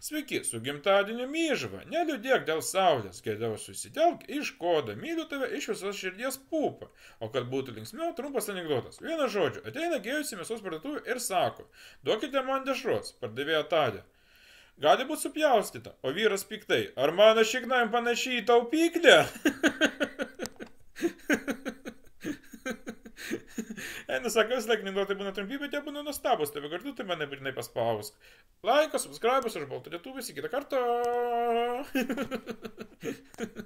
Sveiki, su gimtadieniu myžva, neliūdėk dėl saulės, geriau susitelk iš kodą, myliu tave iš visos širdies pūpą. O kad būtų linksmiau, trumpas anegdotas. Vieną žodžiu, ateina gėjus į mėsos parduotuvę ir sako, duokite man dešros, pardavėja tadė. Gali būti supjaustyta, o vyras piktai, ar mano šikna panašiai į taupyklę? Eina, sako, vis laik anegdotai būna trumpi, bet jie būna nustabus, tai kartu tai mane būtinai paspausk. Laikas, subscribas už baltų lietuvės, iki kitą kartą.